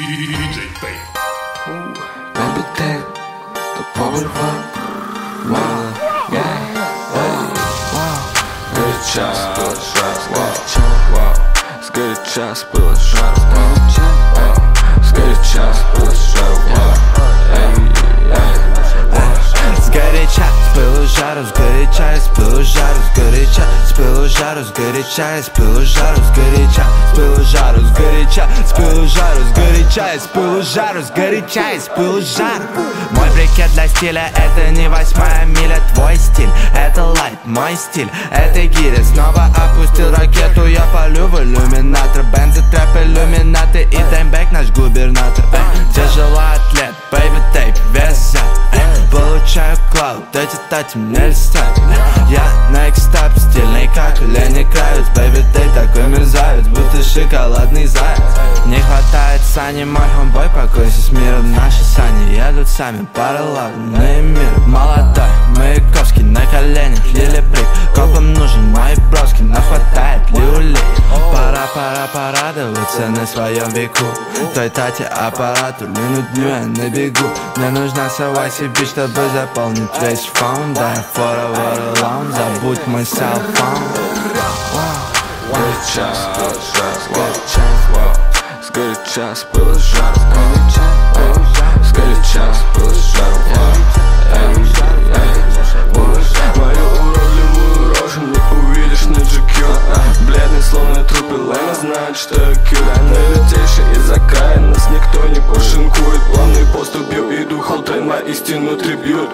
DJ Fake. Baby, take the power one. Wow, yeah, hey, wow. Горяча, было жарко, вау, вау. Сгоряча, было жарко, вау. Сгоряча, было жарко, вау. Жару, сгоряча, с пылу жару, сгоряча, с пылу жару, сгоряча, с пылу жару, сгоряча, с пылу жару, сгоряча, с пылу жару, сгоряча, с пылу жару, сгоряча, с пылу жару. Мой брикет для стиля это не восьмая миля, твой стиль, это лайт, мой стиль, это гири. Снова опустил ракету, я полю в иллюминатор, бензы, трэп, иллюминаты и таймбэк наш губернатор. Эй, тяжело атлет, зад, эй, Получаю клауд, эти тати мне льстят Я на экстап, стильный как Лени Кравец. Бэйби, ты такой мерзавец, будто шоколадный заяц. Не хватает сани, мой хомбой, покойся с миром Наши сани едут сами, параллельный мир Молодой, Маяковский, на коленях, Лили Брик Копам порадоваться на своем веку Той тате аппарату, минут дню я на бегу Мне нужна сова себе, чтобы заполнить весь фон фора, вора, лаун, забудь мой селфон горяча. Сгоряча, было жарко. Сгоряча, было жарко, Мою уродливую рожу не увидишь на GQ Бледный, словно трупы лайна, знает, что я киллер Налетевший из-за края, нас никто не пошинкует. Плавной поступью иду, холтай на истину трибьют